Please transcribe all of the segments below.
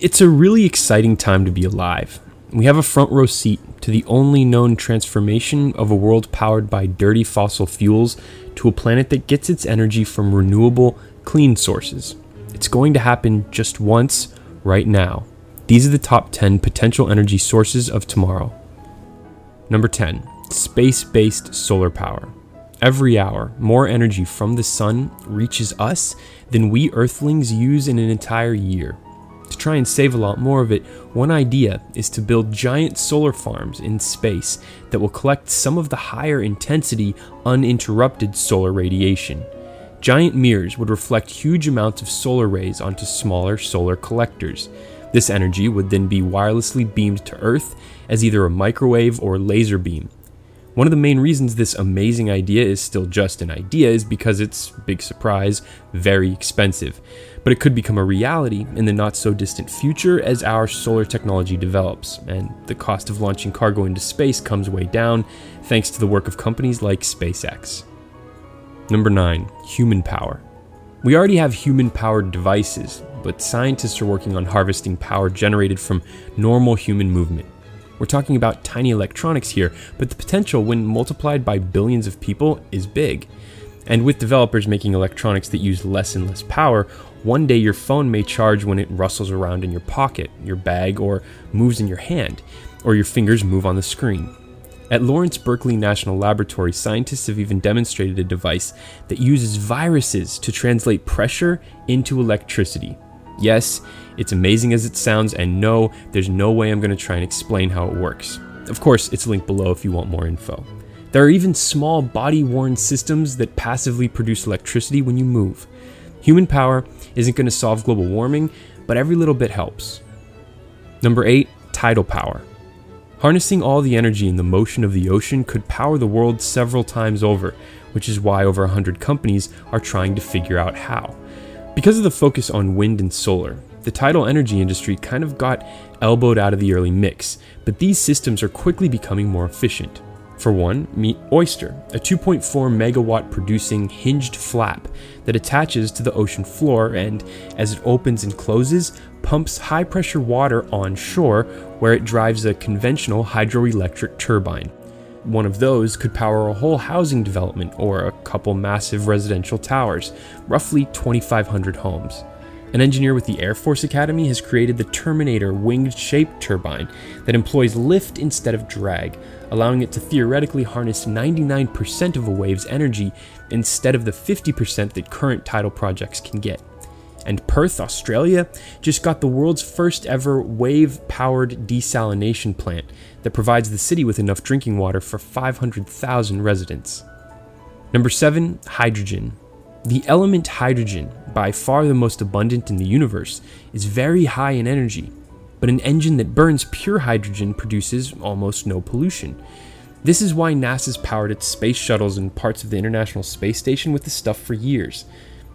It's a really exciting time to be alive. We have a front row seat to the only known transformation of a world powered by dirty fossil fuels to a planet that gets its energy from renewable, clean sources. It's going to happen just once, right now. These are the top 10 potential energy sources of tomorrow. Number 10 Space based solar power. Every hour, more energy from the sun reaches us than we Earthlings use in an entire year. Try and save a lot more of it, one idea is to build giant solar farms in space that will collect some of the higher intensity, uninterrupted solar radiation. Giant mirrors would reflect huge amounts of solar rays onto smaller solar collectors. This energy would then be wirelessly beamed to Earth as either a microwave or laser beam. One of the main reasons this amazing idea is still just an idea is because it's, big surprise, very expensive. But it could become a reality in the not so distant future as our solar technology develops, and the cost of launching cargo into space comes way down thanks to the work of companies like SpaceX. Number 9. Human power. We already have human powered devices, but scientists are working on harvesting power generated from normal human movement. We're talking about tiny electronics here, but the potential when multiplied by billions of people is big. And with developers making electronics that use less and less power, one day your phone may charge when it rustles around in your pocket, your bag, or moves in your hand, or your fingers move on the screen. At Lawrence Berkeley National Laboratory, scientists have even demonstrated a device that uses viruses to translate pressure into electricity. Yes, it's amazing as it sounds, and no, there's no way I'm going to try and explain how it works. Of course, it's linked below if you want more info. There are even small body worn systems that passively produce electricity when you move. Human power isn't going to solve global warming, but every little bit helps. Number 8 Tidal power. Harnessing all the energy in the motion of the ocean could power the world several times over, which is why over 100 companies are trying to figure out how. Because of the focus on wind and solar, the tidal energy industry kind of got elbowed out of the early mix, but these systems are quickly becoming more efficient. For one, meet Oyster, a 2.4 megawatt producing hinged flap that attaches to the ocean floor and, as it opens and closes, pumps high pressure water onshore where it drives a conventional hydroelectric turbine. One of those could power a whole housing development or a couple massive residential towers, roughly 2,500 homes. An engineer with the Air Force Academy has created the Terminator winged shaped turbine that employs lift instead of drag, allowing it to theoretically harness 99% of a wave's energy instead of the 50% that current tidal projects can get. And Perth, Australia, just got the world's first ever wave powered desalination plant that provides the city with enough drinking water for 500,000 residents. Number 7. Hydrogen. The element hydrogen, by far the most abundant in the universe, is very high in energy, but an engine that burns pure hydrogen produces almost no pollution. This is why NASA's powered its space shuttles and parts of the International Space Station with this stuff for years.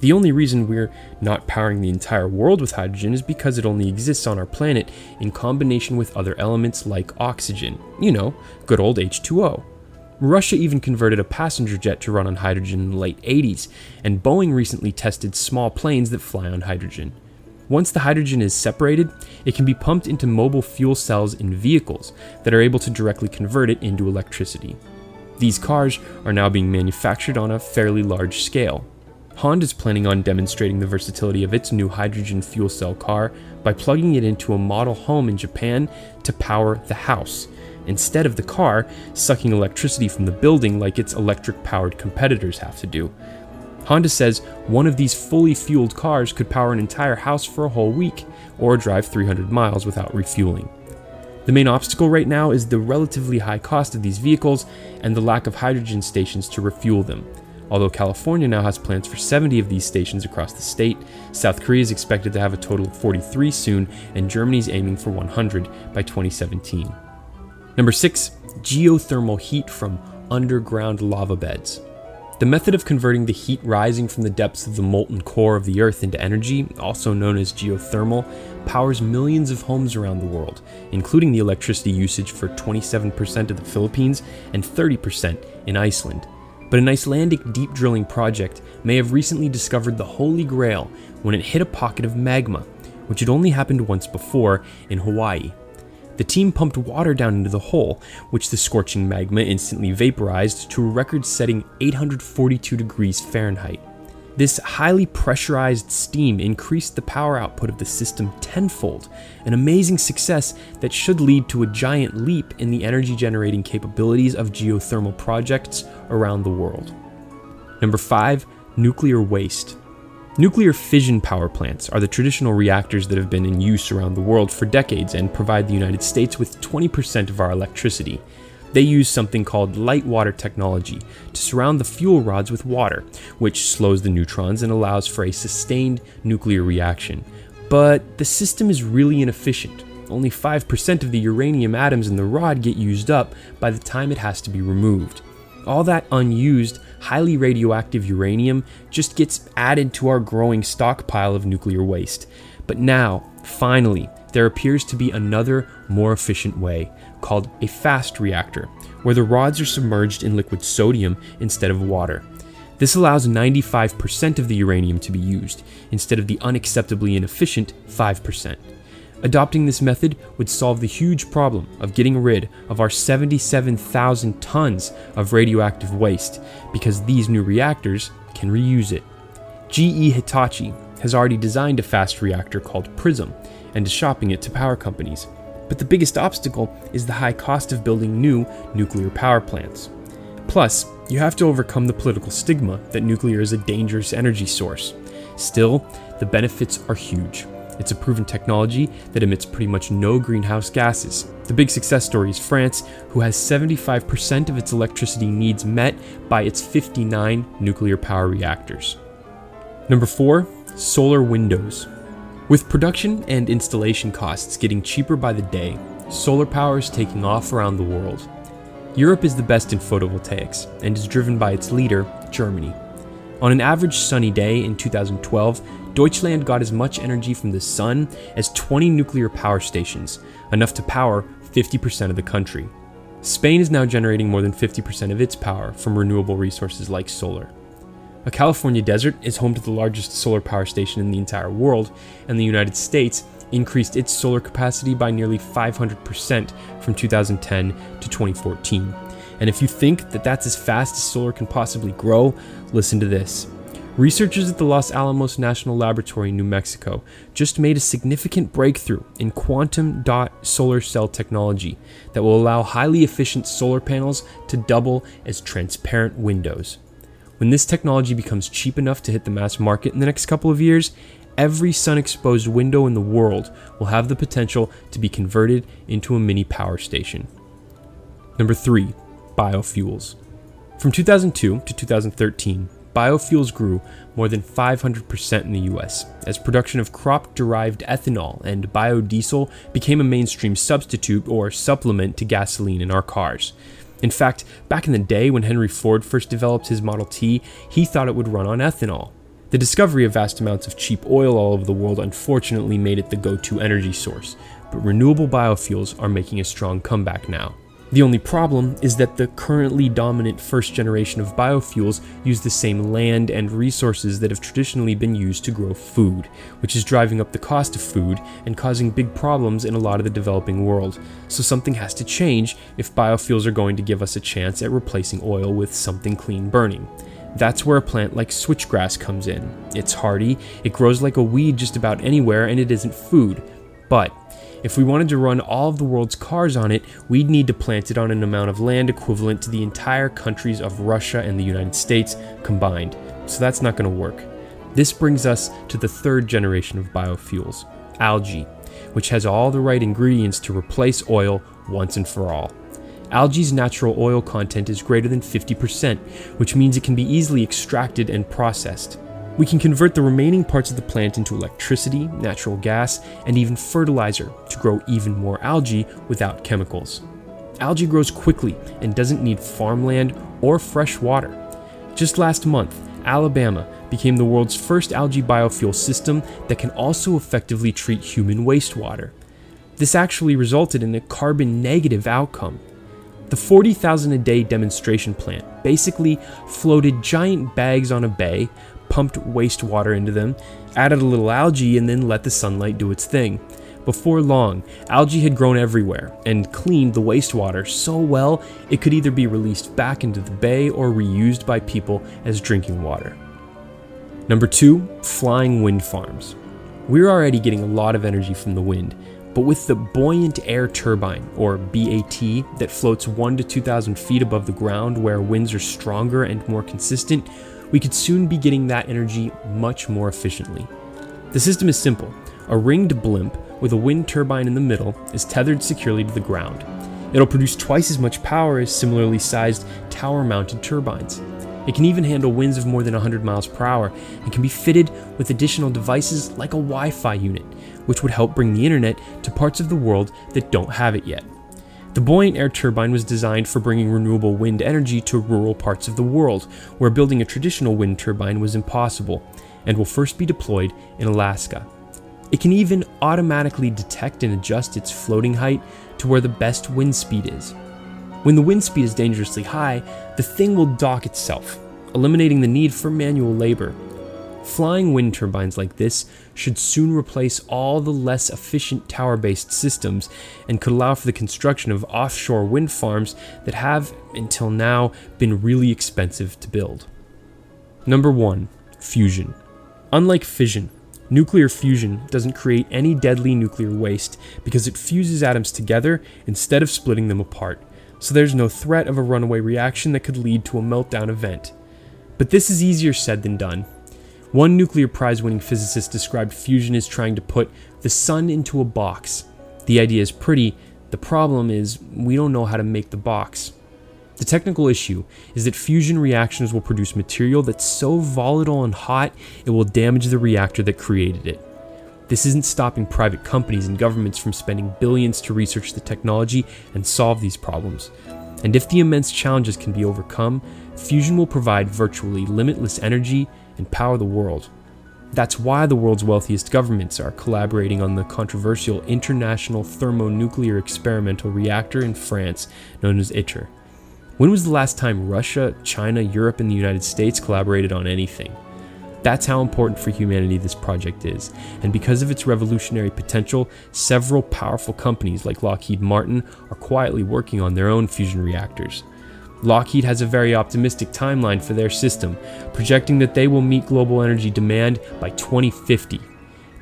The only reason we're not powering the entire world with hydrogen is because it only exists on our planet in combination with other elements like oxygen. You know, good old H2O. Russia even converted a passenger jet to run on hydrogen in the late 80s, and Boeing recently tested small planes that fly on hydrogen. Once the hydrogen is separated, it can be pumped into mobile fuel cells in vehicles that are able to directly convert it into electricity. These cars are now being manufactured on a fairly large scale, Honda is planning on demonstrating the versatility of its new hydrogen fuel cell car by plugging it into a model home in Japan to power the house, instead of the car sucking electricity from the building like its electric powered competitors have to do. Honda says one of these fully fueled cars could power an entire house for a whole week, or drive 300 miles without refueling. The main obstacle right now is the relatively high cost of these vehicles and the lack of hydrogen stations to refuel them. Although California now has plans for 70 of these stations across the state, South Korea is expected to have a total of 43 soon, and Germany is aiming for 100 by 2017. Number 6. Geothermal heat from underground lava beds. The method of converting the heat rising from the depths of the molten core of the Earth into energy, also known as geothermal, powers millions of homes around the world, including the electricity usage for 27% of the Philippines and 30% in Iceland. But an Icelandic deep drilling project may have recently discovered the Holy Grail when it hit a pocket of magma, which had only happened once before in Hawaii. The team pumped water down into the hole, which the scorching magma instantly vaporized to a record setting 842 degrees Fahrenheit. This highly pressurized steam increased the power output of the system tenfold, an amazing success that should lead to a giant leap in the energy generating capabilities of geothermal projects around the world. Number 5. Nuclear waste. Nuclear fission power plants are the traditional reactors that have been in use around the world for decades and provide the United States with 20% of our electricity. They use something called light water technology to surround the fuel rods with water, which slows the neutrons and allows for a sustained nuclear reaction. But the system is really inefficient. Only 5% of the uranium atoms in the rod get used up by the time it has to be removed. All that unused, highly radioactive uranium just gets added to our growing stockpile of nuclear waste. But now, finally, there appears to be another, more efficient way, called a fast reactor, where the rods are submerged in liquid sodium instead of water. This allows 95% of the uranium to be used, instead of the unacceptably inefficient 5%. Adopting this method would solve the huge problem of getting rid of our 77,000 tons of radioactive waste, because these new reactors can reuse it. GE Hitachi has already designed a fast reactor called PRISM and is shopping it to power companies. But the biggest obstacle is the high cost of building new nuclear power plants. Plus, you have to overcome the political stigma that nuclear is a dangerous energy source. Still, the benefits are huge. It's a proven technology that emits pretty much no greenhouse gases. The big success story is France, who has 75% of its electricity needs met by its 59 nuclear power reactors. Number 4. Solar windows. With production and installation costs getting cheaper by the day, solar power is taking off around the world. Europe is the best in photovoltaics and is driven by its leader, Germany. On an average sunny day in 2012, Deutschland got as much energy from the sun as 20 nuclear power stations, enough to power 50% of the country. Spain is now generating more than 50% of its power from renewable resources like solar. A California desert is home to the largest solar power station in the entire world, and the United States increased its solar capacity by nearly 500% from 2010 to 2014. And if you think that that's as fast as solar can possibly grow, listen to this. Researchers at the Los Alamos National Laboratory in New Mexico just made a significant breakthrough in quantum dot solar cell technology that will allow highly efficient solar panels to double as transparent windows. When this technology becomes cheap enough to hit the mass market in the next couple of years, every sun exposed window in the world will have the potential to be converted into a mini power station. Number 3. Biofuels. From 2002 to 2013, biofuels grew more than 500% in the US as production of crop derived ethanol and biodiesel became a mainstream substitute or supplement to gasoline in our cars. In fact, back in the day when Henry Ford first developed his Model T, he thought it would run on ethanol. The discovery of vast amounts of cheap oil all over the world unfortunately made it the go to energy source, but renewable biofuels are making a strong comeback now. The only problem is that the currently dominant first generation of biofuels use the same land and resources that have traditionally been used to grow food, which is driving up the cost of food and causing big problems in a lot of the developing world. So something has to change if biofuels are going to give us a chance at replacing oil with something clean burning. That's where a plant like switchgrass comes in. It's hardy, it grows like a weed just about anywhere, and it isn't food. But if we wanted to run all of the world's cars on it, we'd need to plant it on an amount of land equivalent to the entire countries of Russia and the United States combined. So that's not going to work. This brings us to the third generation of biofuels, algae, which has all the right ingredients to replace oil once and for all. Algae's natural oil content is greater than 50%, which means it can be easily extracted and processed. We can convert the remaining parts of the plant into electricity, natural gas, and even fertilizer to grow even more algae without chemicals. Algae grows quickly and doesn't need farmland or fresh water. Just last month, Alabama became the world's first algae biofuel system that can also effectively treat human wastewater. This actually resulted in a carbon negative outcome. The 40,000 a day demonstration plant basically floated giant bags on a bay pumped wastewater into them, added a little algae, and then let the sunlight do its thing. Before long, algae had grown everywhere and cleaned the wastewater so well it could either be released back into the bay or reused by people as drinking water. Number two, flying wind farms. We're already getting a lot of energy from the wind, but with the buoyant air turbine, or BAT, that floats 1 to 2,000 feet above the ground where winds are stronger and more consistent, we could soon be getting that energy much more efficiently. The system is simple a ringed blimp with a wind turbine in the middle is tethered securely to the ground. It'll produce twice as much power as similarly sized tower mounted turbines. It can even handle winds of more than 100 miles per hour and can be fitted with additional devices like a Wi Fi unit, which would help bring the internet to parts of the world that don't have it yet. The buoyant air turbine was designed for bringing renewable wind energy to rural parts of the world, where building a traditional wind turbine was impossible, and will first be deployed in Alaska. It can even automatically detect and adjust its floating height to where the best wind speed is. When the wind speed is dangerously high, the thing will dock itself, eliminating the need for manual labor Flying wind turbines like this should soon replace all the less efficient tower based systems and could allow for the construction of offshore wind farms that have, until now, been really expensive to build. Number 1 Fusion. Unlike fission, nuclear fusion doesn't create any deadly nuclear waste because it fuses atoms together instead of splitting them apart, so there's no threat of a runaway reaction that could lead to a meltdown event. But this is easier said than done. One Nobel prize winning physicist described fusion as trying to put the sun into a box. The idea is pretty, the problem is we don't know how to make the box. The technical issue is that fusion reactions will produce material that's so volatile and hot it will damage the reactor that created it. This isn't stopping private companies and governments from spending billions to research the technology and solve these problems. And if the immense challenges can be overcome, fusion will provide virtually limitless energy and power the world. That's why the world's wealthiest governments are collaborating on the controversial International Thermonuclear Experimental Reactor in France, known as ITER. When was the last time Russia, China, Europe, and the United States collaborated on anything? That's how important for humanity this project is, and because of its revolutionary potential, several powerful companies like Lockheed Martin are quietly working on their own fusion reactors. Lockheed has a very optimistic timeline for their system, projecting that they will meet global energy demand by 2050.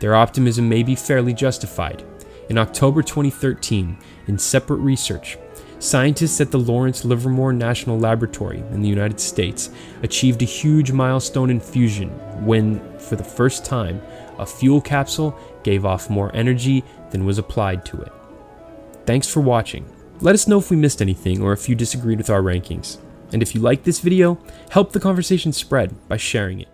Their optimism may be fairly justified. In October 2013, in separate research, scientists at the Lawrence Livermore National Laboratory in the United States achieved a huge milestone in fusion when, for the first time, a fuel capsule gave off more energy than was applied to it. Thanks for watching. Let us know if we missed anything or if you disagreed with our rankings. And if you liked this video, help the conversation spread by sharing it.